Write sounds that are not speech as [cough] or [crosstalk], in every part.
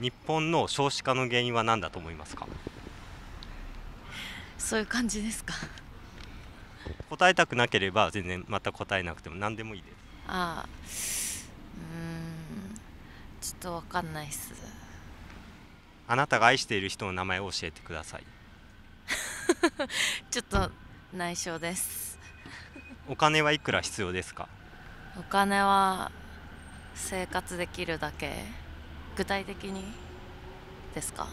日本の少子化の原因は何だと思いますか？そういう感じですか？答えたくなければ全然また答えなくても何でもいいです。ああうんちょっとわかんないっす。あなたが愛している人の名前を教えてください。[laughs] ちょっと内緒です。お金はいくら必要ですか？お金は生活できるだけ具体的にですか？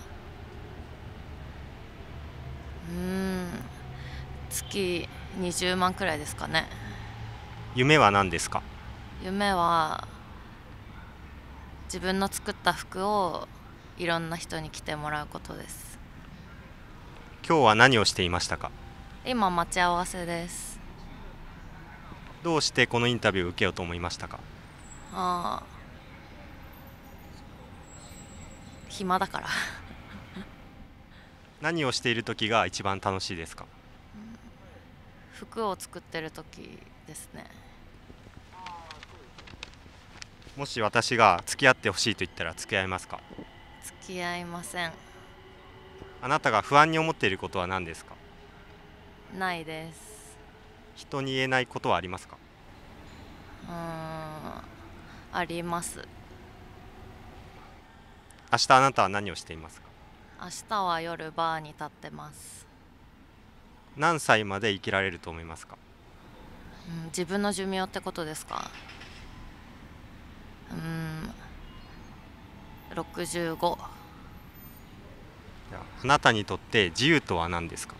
うーん月20万くらいですかね。夢は何ですか？夢は自分の作った服をいろんな人に着てもらうことです。今日は何をしていましたか？今待ち合わせです。どうしてこのインタビューを受けようと思いましたか？ああ暇だから。[laughs] 何をしている時が一番楽しいですか？服を作ってる時ですね。もし私が付き合ってほしいと言ったら付き合いますか？付き合いません。あなたが不安に思っていることは何ですか？ないです。人に言えないことはありますか？うーんあります明日あなたは何をしていますか？明日は夜バーに立ってます、何歳まで生きられると思いますか？うん、自分の寿命ってことですか？うーん65じゃああなたにとって自由とは何ですか？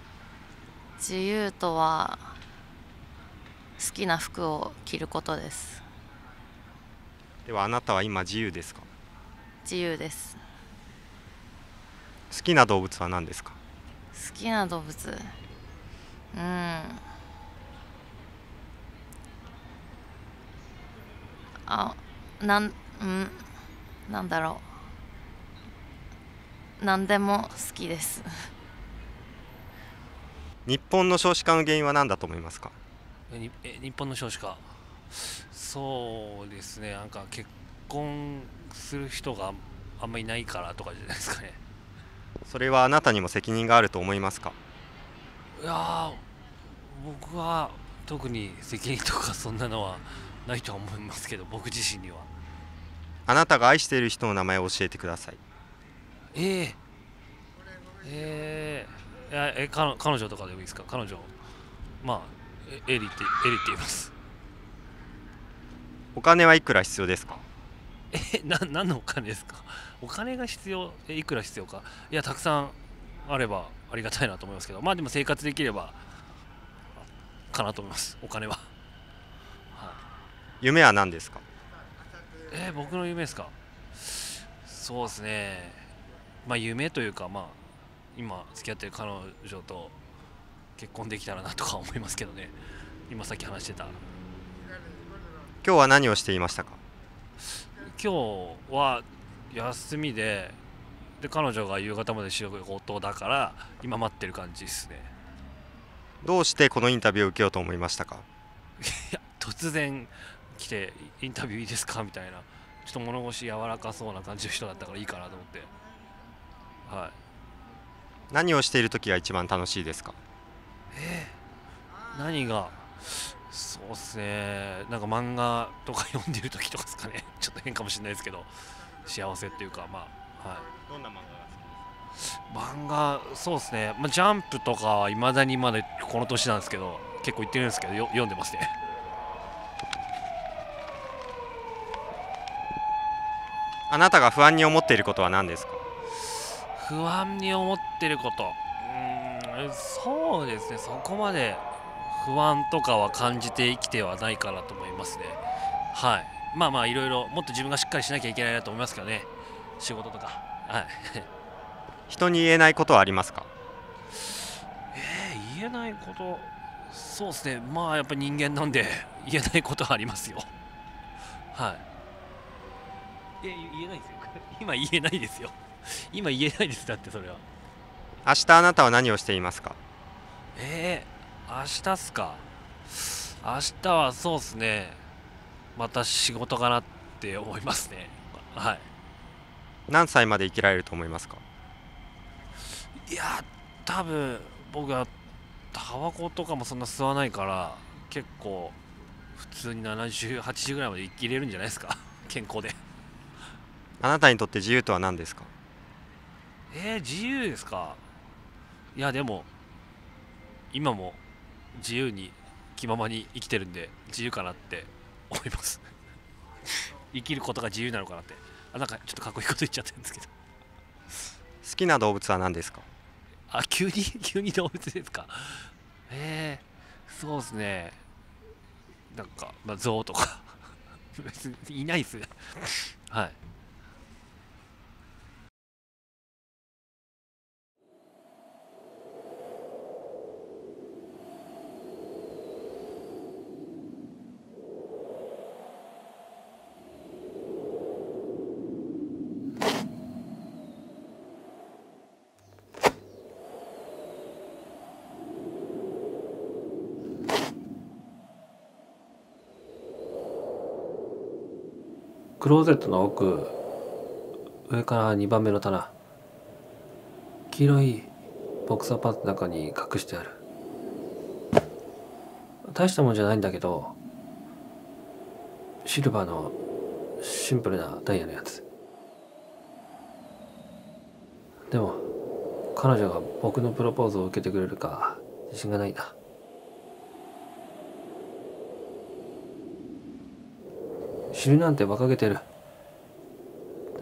自由とは好きな服を着ることです。ではあなたは今自由ですか？自由です好きな動物は何ですか？好きな動物？うん。あなんうん。なんだろう。何でも好きです。日本の少子化の原因は何だと思いますか？えにえ日本の少子化。そうですね。なんか結婚する人があんまりいないからとかじゃないですかねそれはあなたにも責任があると思いますか？いやー僕は特に責任とかそんなのはないとは思いますけど僕自身には。あなたが愛している人の名前を教えてください。ええ。えー、いやえ彼彼女とかでもいいですか？彼女まあえエリってエリって言います。お金はいくら必要ですか？えな何のお金ですか？お金が必要えいくら必要か。いやたくさんあればありがたいなと思いますけど。まあでも生活できればかなと思います。お金は。夢は何ですか？えー僕の夢ですか？そうですね。まあ夢というかまあ今付き合ってる彼女と結婚できたらなとか思いますけどね。今さっき話してた。今日は何をしていましたか？今日は休みでで彼女が夕方まで仕事だから今待ってる感じですね。どうしてこのインタビューを受けようと思いましたか？いや突然来てインタビューいいですか？みたいな。ちょっと物腰柔らかそうな感じの人だったからいいかなと思って。はい。何をしている時が一番楽しいですか？何が？そうっすね。なんか漫画とか読んでる時とかですかね。[laughs] ちょっと変かもしれないですけど幸せっていうかまあはい。どんな漫漫画そうですね、まあ、ジャンプとかはいまだにまだこの年なんですけど結構言ってるんですけどよ読んでますね。[laughs] あなたが不安に思っていることは何ですか？不安に思ってること。うーんそうですね。そこまで不安とかは感じて生きてはないかなと思いますね。はいまあまあいろいろもっと自分がしっかりしなきゃいけないなと思いますけどね。仕事とか。はい。[laughs] 人に言えないことはありますか？えー言えないこと。そうですね。まあやっぱ人間なんで [laughs] 言えないことはありますよ。はい。え言えないですよ。[laughs] 今言えないですよ。今言えないですだってそれは。明日あなたは何をしていますか？えー、明日っすか。明日はそうっすねまた仕事かなって思いますね。はい。何歳まで生きられると思いますか？いや多分僕はタバコとかもそんな吸わないから結構普通に7080ぐらいまで生きれるんじゃないですか？[laughs] 健康で。あなたにとって自由とは何ですか？えー、自由ですか？いやでも今も自由に気ままに生きてるんで自由かなって思います。[laughs] 生きることが自由なのかなって。あなんかちょっとかっこいいこと言っちゃってるんですけど。好きな動物は何ですか？あ急に？[laughs] 急に動物ですか？えー、そうですね。なんか、まあ、象とか。[laughs] 別にいないっす。ねはいクローゼットの奥上から2番目の棚。黄色いボクサーパンツの中に隠してある。大したもんじゃないんだけどシルバーのシンプルなダイヤのやつ。でも彼女が僕のプロポーズを受けてくれるか自信がないな。死ぬなんて馬鹿げてる。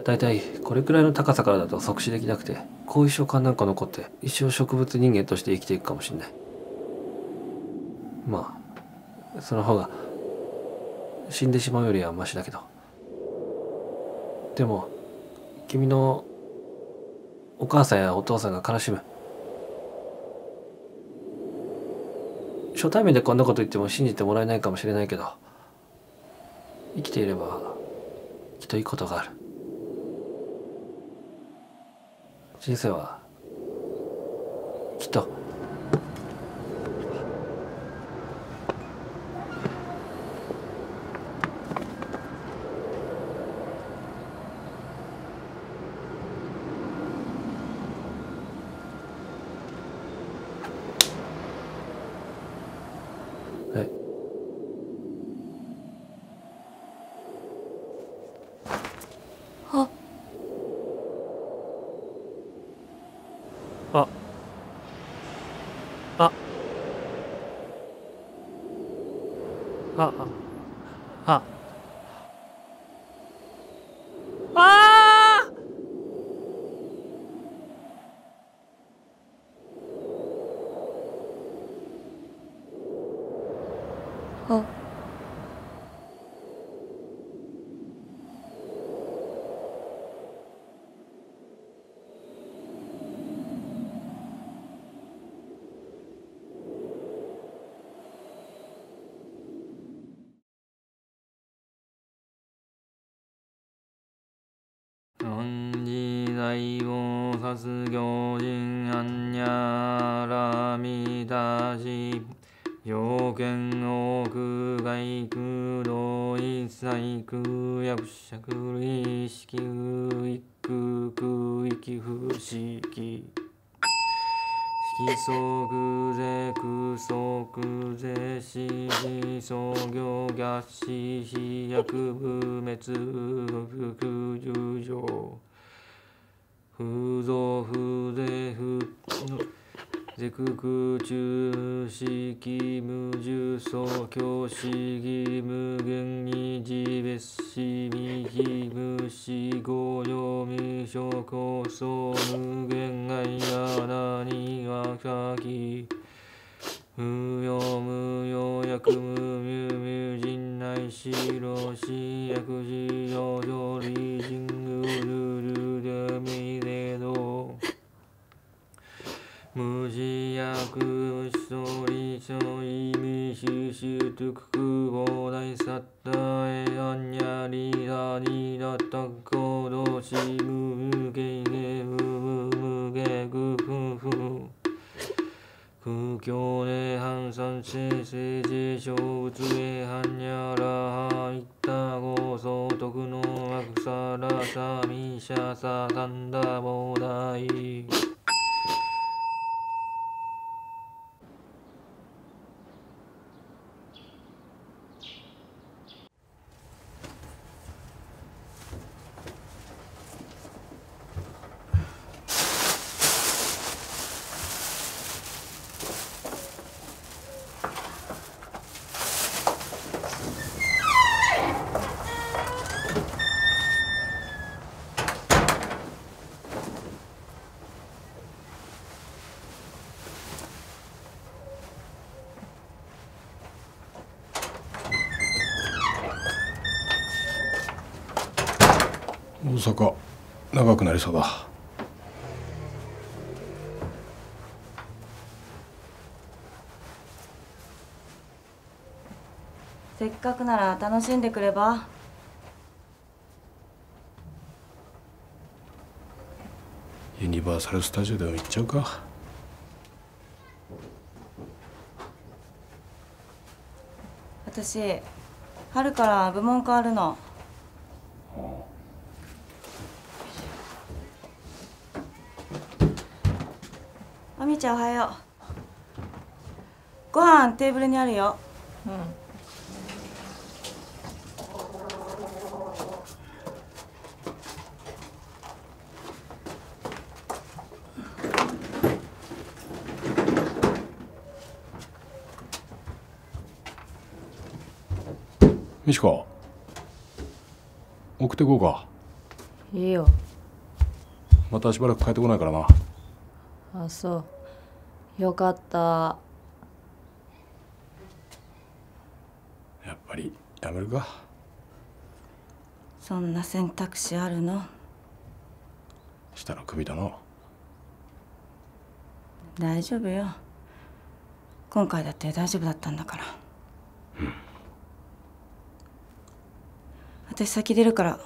だいたいこれくらいの高さからだと即死できなくて後遺症かなんか残って一生植物人間として生きていくかもしんない。まあその方が死んでしまうよりはマシだけど。でも君のお母さんやお父さんが悲しむ。初対面でこんなこと言っても信じてもらえないかもしれないけど生きていればきっといいことがある。人生はきっとたし、条件を区外区道一切区役者苦意識苦一区区域不思議。非創税空則税死創業逆死非薬不滅不空十条。不増不税不ゼク空中式無重層教師義無限に自別し右無視合用未所構想無限外や何が先無用無用薬無無無人内しろし薬事上上理人グ無事役そりそいみししとくくぼだいさったえあんやりだりだったこどしむけげふむげぐふふ空境で反散しせじ小物へはんにらはいったご総督のわくさらさみしゃさたんだぼうだい。阪長くなりそうだ。せっかくなら楽しんでくれば。ユニバーサル・スタジオでも行っちゃうか。私春から部門変わるのちゃんおはよう。ご飯テーブルにあるよ。ミシコ送ってこうか。いいよ。またしばらく帰ってこないからな。あそうよかった。やっぱりやめるか。そんな選択肢あるの？下の首だな。大丈夫よ。今回だって大丈夫だったんだから。私先出るから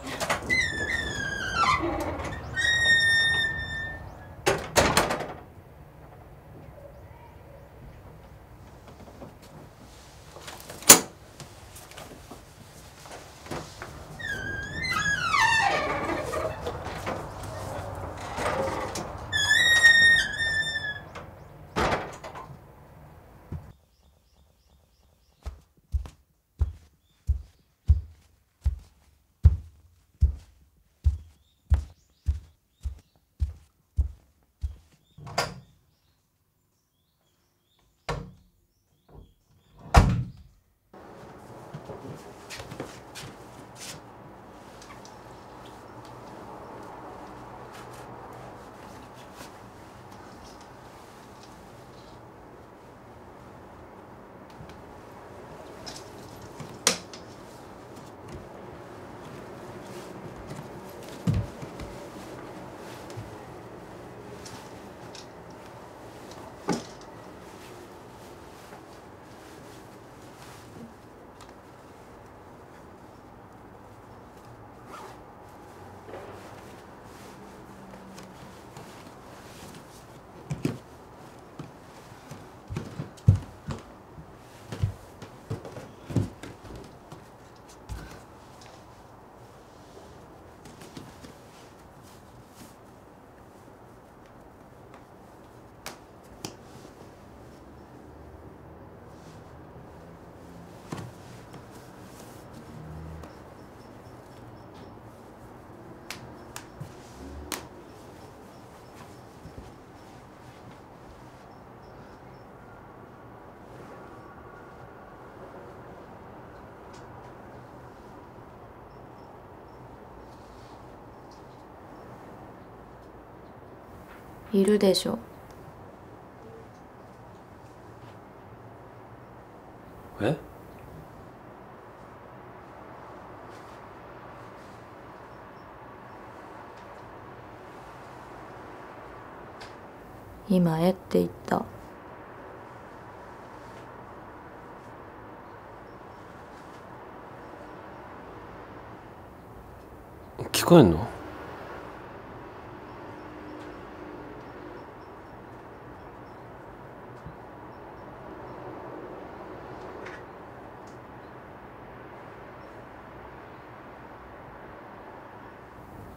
いるでしょ。え？今えって言った。聞こえんの？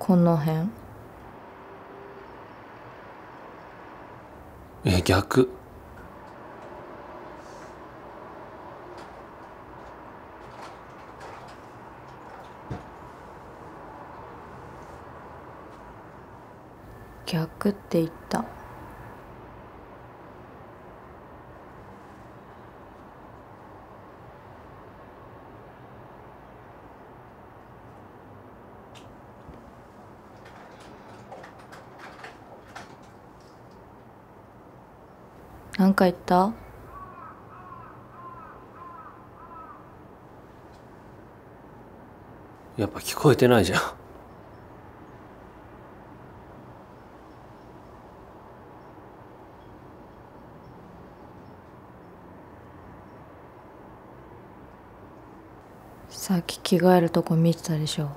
この辺？え逆。逆って言った。何か言った？やっぱ聞こえてないじゃん。さっき着替えるとこ見てたでしょ。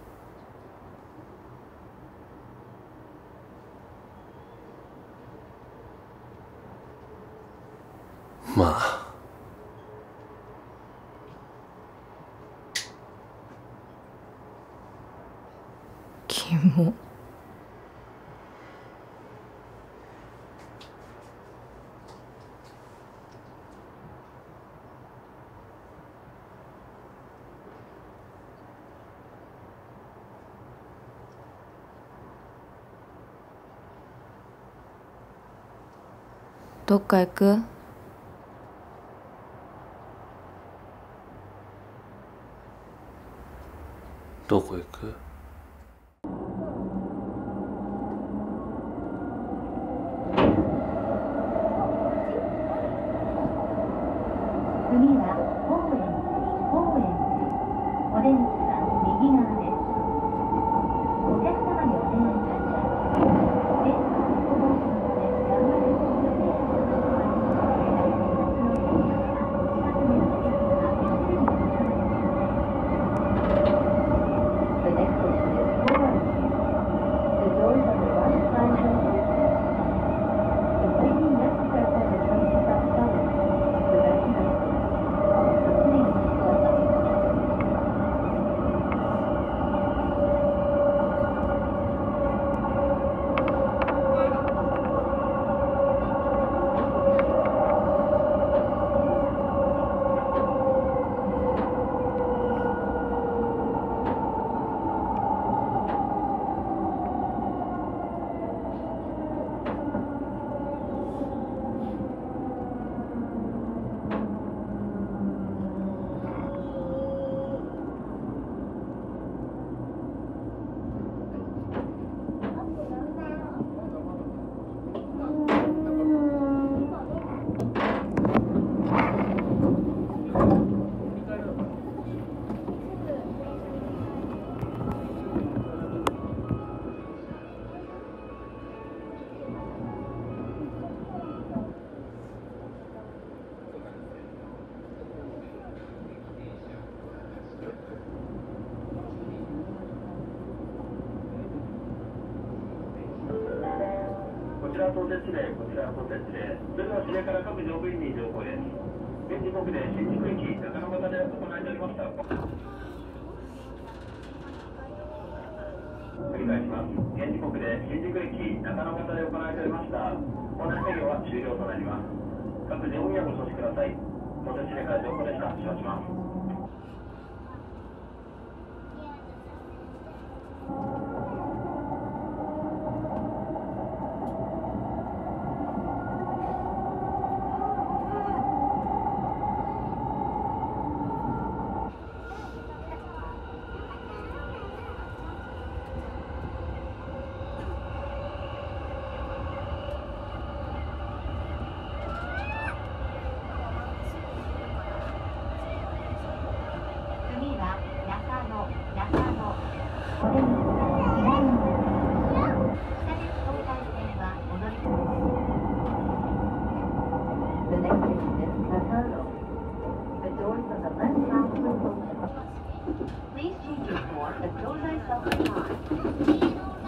どっか行く？どこ行く？終了となります。各自本屋ご承知ください。本市でから情報でした。承知します。いいよ。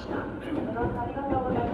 した。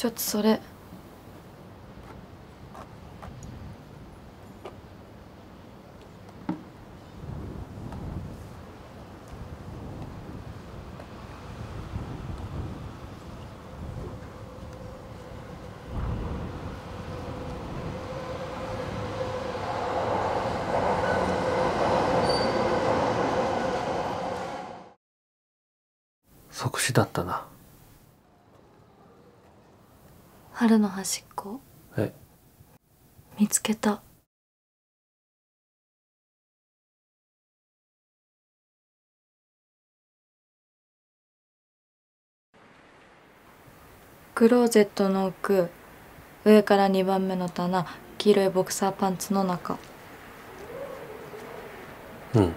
ちょっとそれ即死だったな春の端っこ？え見つけた。クローゼットの奥上から2番目の棚黄色いボクサーパンツの中。うん。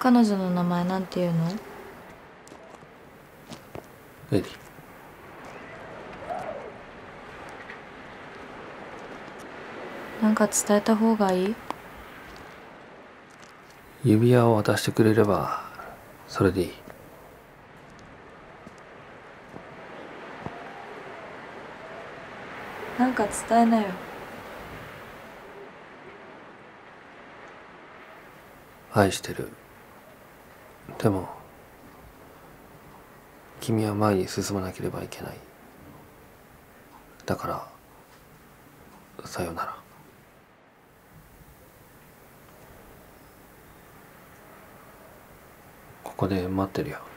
彼女の名前なんていうの？エリなんか伝えた方がいい？指輪を渡してくれればそれでいい。なんか伝えなよ。愛してる。でも君は前に進まなければいけない。だからさよなら。ここで待ってるよ。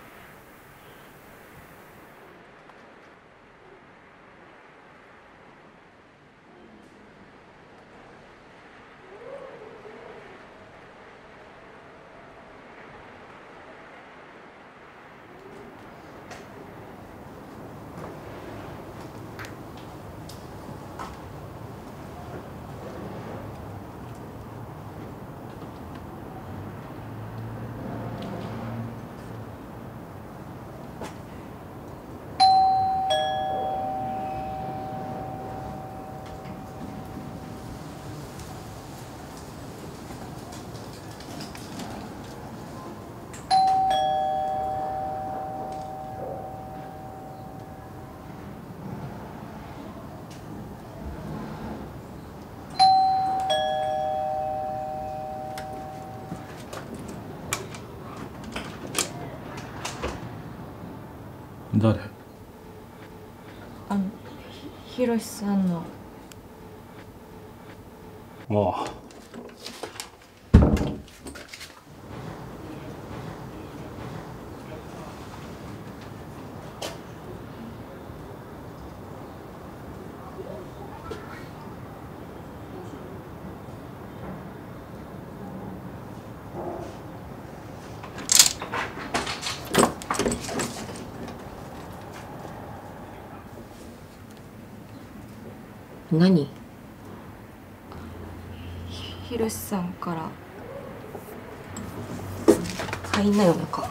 誰？あのひひろしさんの。ああ何？ひろしさんから入んなよ中